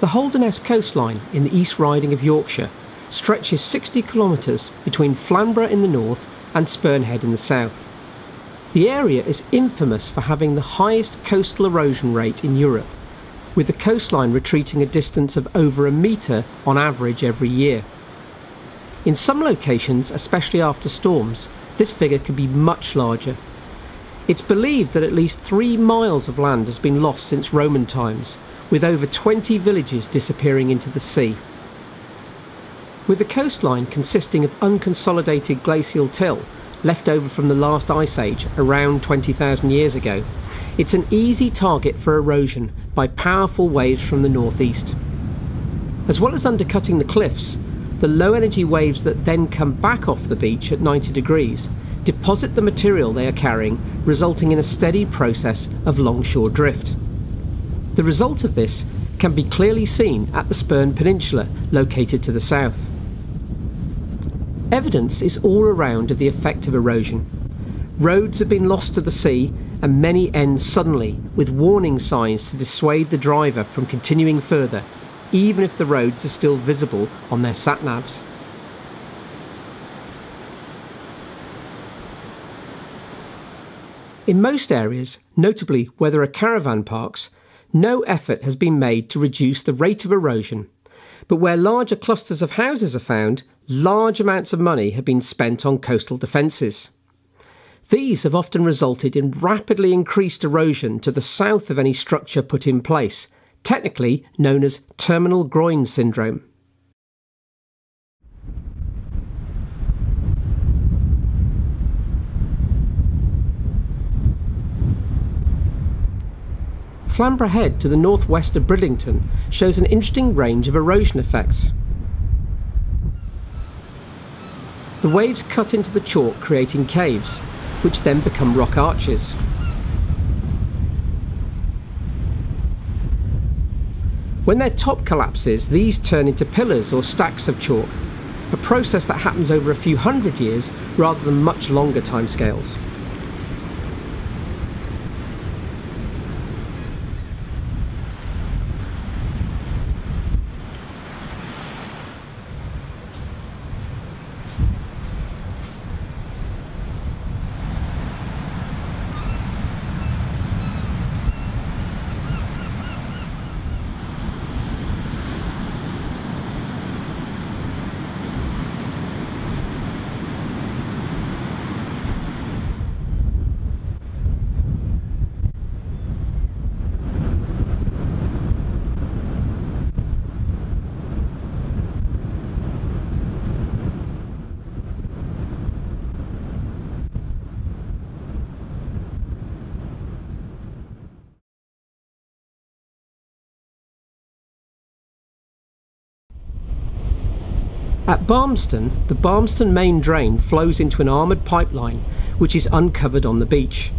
The Holderness coastline in the East Riding of Yorkshire stretches 60 kilometres between Flamborough in the north and Spurn Head in the south. The area is infamous for having the highest coastal erosion rate in Europe, with the coastline retreating a distance of over a metre on average every year. In some locations, especially after storms, this figure can be much larger. It's believed that at least three miles of land has been lost since Roman times, with over 20 villages disappearing into the sea. With the coastline consisting of unconsolidated glacial till left over from the last ice age around 20,000 years ago, it's an easy target for erosion by powerful waves from the northeast. As well as undercutting the cliffs, the low energy waves that then come back off the beach at 90 degrees deposit the material they are carrying, resulting in a steady process of longshore drift. The result of this can be clearly seen at the Spurn Peninsula, located to the south. Evidence is all around of the effect of erosion. Roads have been lost to the sea, and many end suddenly, with warning signs to dissuade the driver from continuing further, even if the roads are still visible on their sat navs. In most areas, notably where there are caravan parks, no effort has been made to reduce the rate of erosion. But where larger clusters of houses are found, large amounts of money have been spent on coastal defences. These have often resulted in rapidly increased erosion to the south of any structure put in place, technically known as terminal groin syndrome. Flamborough Head to the northwest of Bridlington shows an interesting range of erosion effects. The waves cut into the chalk creating caves, which then become rock arches. When their top collapses, these turn into pillars or stacks of chalk, a process that happens over a few hundred years rather than much longer timescales. At Barmston, the Barmston main drain flows into an armoured pipeline which is uncovered on the beach.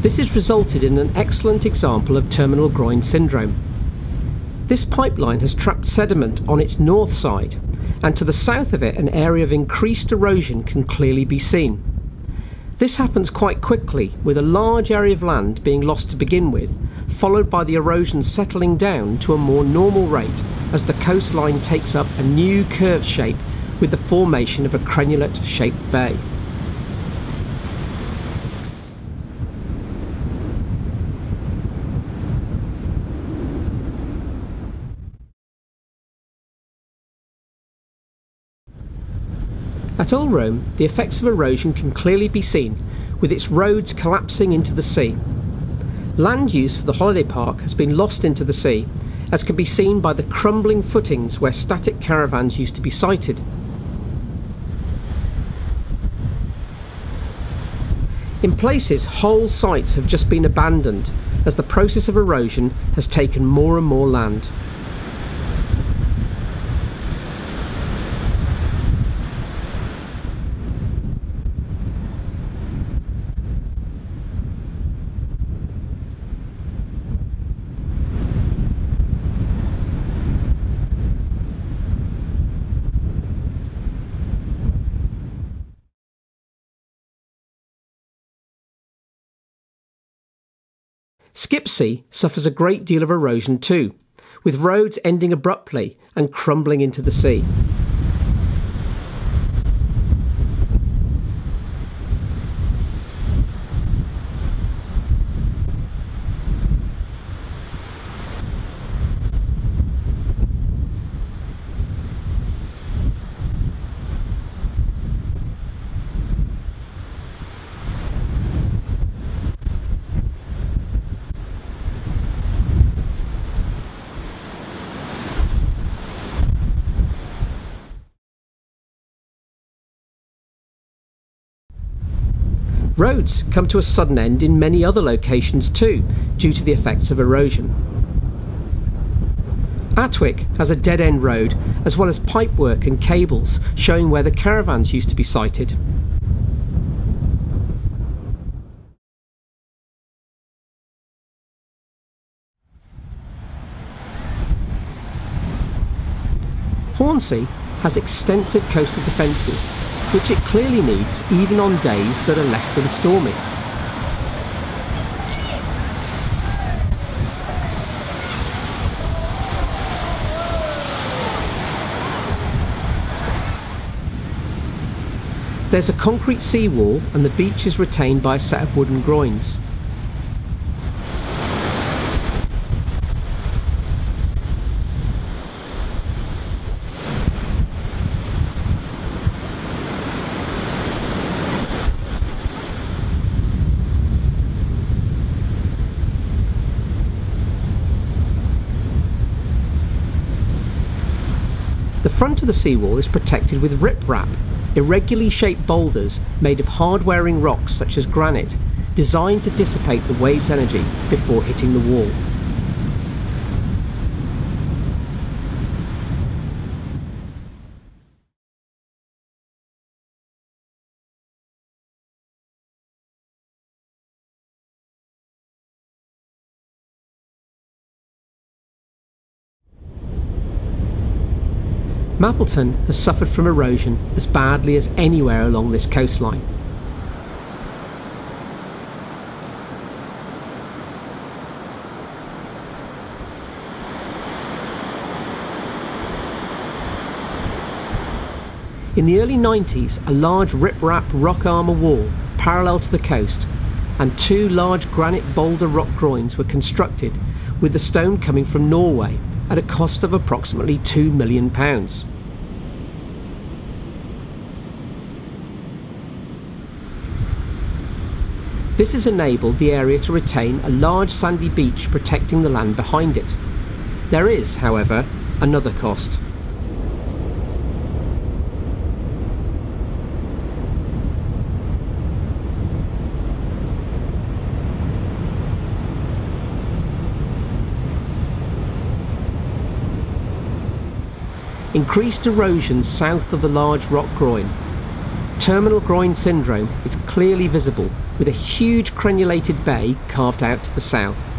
This has resulted in an excellent example of terminal groin syndrome. This pipeline has trapped sediment on its north side, and to the south of it, an area of increased erosion can clearly be seen. This happens quite quickly, with a large area of land being lost to begin with, followed by the erosion settling down to a more normal rate as the coastline takes up a new curved shape with the formation of a crenulate shaped bay. At Ulrome, the effects of erosion can clearly be seen, with its roads collapsing into the sea. Land use for the holiday park has been lost into the sea, as can be seen by the crumbling footings where static caravans used to be sited. In places, whole sites have just been abandoned as the process of erosion has taken more and more land. Skipsea suffers a great deal of erosion too, with roads ending abruptly and crumbling into the sea. Roads come to a sudden end in many other locations too, due to the effects of erosion. Atwick has a dead end road as well as pipework and cables showing where the caravans used to be sited. Hornsea has extensive coastal defences which it clearly needs even on days that are less than stormy. There's a concrete seawall and the beach is retained by a set of wooden groins. Front of the seawall is protected with riprap, irregularly shaped boulders made of hard-wearing rocks such as granite, designed to dissipate the wave's energy before hitting the wall. Mappleton has suffered from erosion as badly as anywhere along this coastline. In the early 90s, a large riprap rock armour wall parallel to the coast and two large granite boulder rock groins were constructed with the stone coming from Norway at a cost of approximately £2 million. This has enabled the area to retain a large sandy beach protecting the land behind it. There is, however, another cost. Increased erosion south of the large rock groin. Terminal groin syndrome is clearly visible with a huge crenulated bay carved out to the south.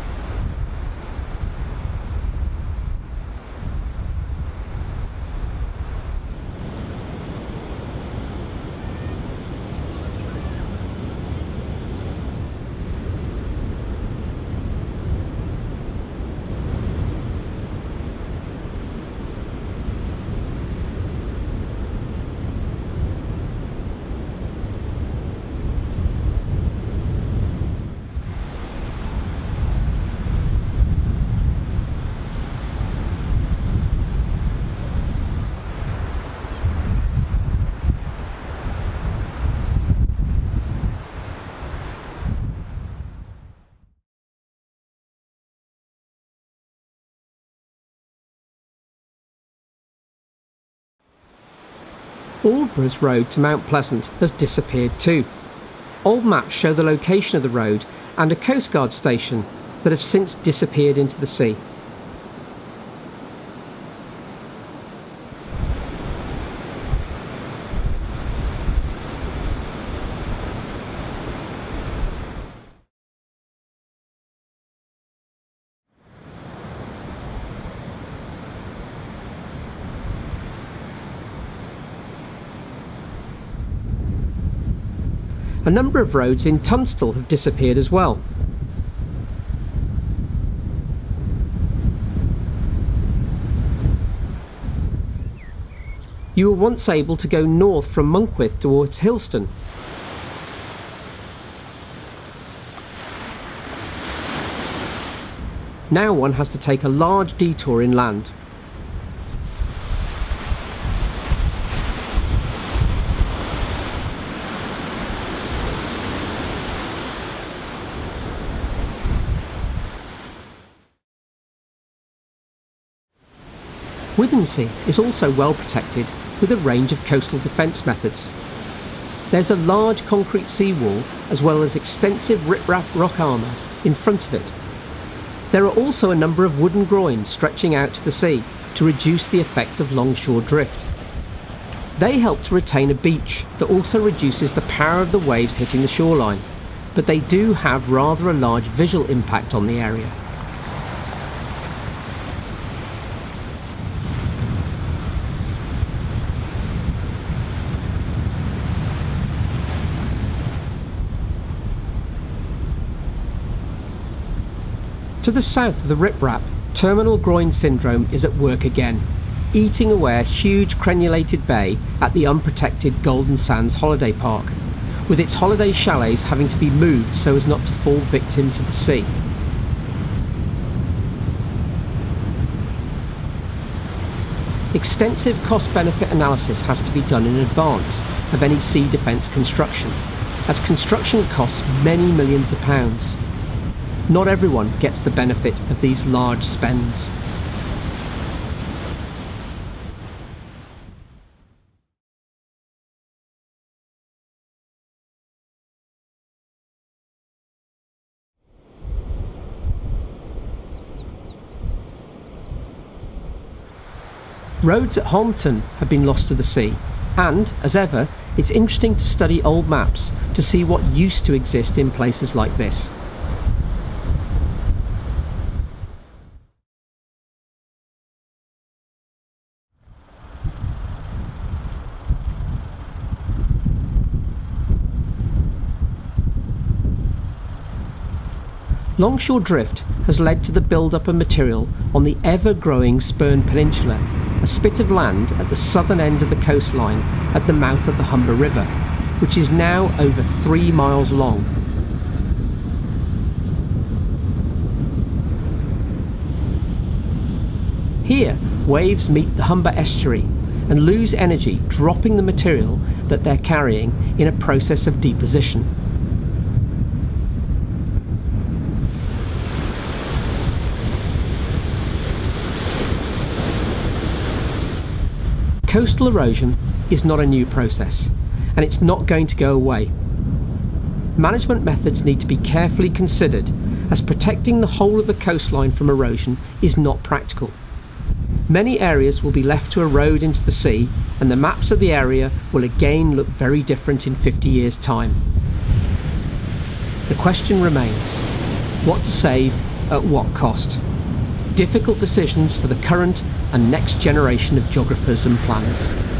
Aldborough's road to Mount Pleasant has disappeared too. Old maps show the location of the road and a coastguard station that have since disappeared into the sea. A number of roads in Tunstall have disappeared as well. You were once able to go north from Monkwith towards Hilston. Now one has to take a large detour inland. Withernsea is also well protected with a range of coastal defence methods. There's a large concrete seawall as well as extensive riprap rock armour in front of it. There are also a number of wooden groins stretching out to the sea to reduce the effect of longshore drift. They help to retain a beach that also reduces the power of the waves hitting the shoreline, but they do have rather a large visual impact on the area. To the south of the riprap, terminal groin syndrome is at work again, eating away a huge crenulated bay at the unprotected Golden Sands holiday park, with its holiday chalets having to be moved so as not to fall victim to the sea. Extensive cost-benefit analysis has to be done in advance of any sea defence construction, as construction costs many millions of pounds. Not everyone gets the benefit of these large spends. Roads at Holmpton have been lost to the sea, and, as ever, it's interesting to study old maps to see what used to exist in places like this. Longshore drift has led to the build-up of material on the ever-growing Spurn Peninsula, a spit of land at the southern end of the coastline at the mouth of the Humber River, which is now over three miles long. Here, waves meet the Humber estuary and lose energy, dropping the material that they're carrying in a process of deposition. Coastal erosion is not a new process, and it's not going to go away. Management methods need to be carefully considered, as protecting the whole of the coastline from erosion is not practical. Many areas will be left to erode into the sea, and the maps of the area will again look very different in 50 years' time. The question remains what to save at what cost? Difficult decisions for the current and next generation of geographers and planners.